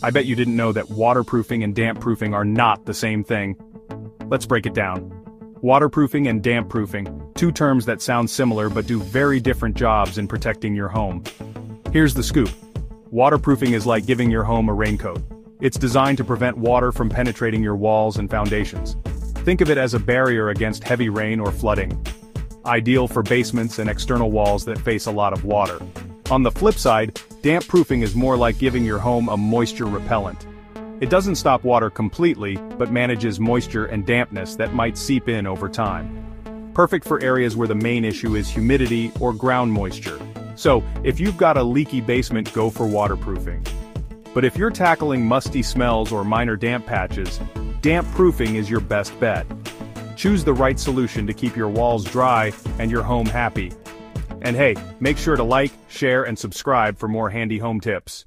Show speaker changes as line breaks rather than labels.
I bet you didn't know that waterproofing and damp-proofing are not the same thing. Let's break it down. Waterproofing and damp-proofing, two terms that sound similar but do very different jobs in protecting your home. Here's the scoop. Waterproofing is like giving your home a raincoat. It's designed to prevent water from penetrating your walls and foundations. Think of it as a barrier against heavy rain or flooding. Ideal for basements and external walls that face a lot of water. On the flip side, damp proofing is more like giving your home a moisture repellent. It doesn't stop water completely, but manages moisture and dampness that might seep in over time. Perfect for areas where the main issue is humidity or ground moisture. So, if you've got a leaky basement go for waterproofing. But if you're tackling musty smells or minor damp patches, damp proofing is your best bet. Choose the right solution to keep your walls dry and your home happy. And hey, make sure to like, share and subscribe for more handy home tips.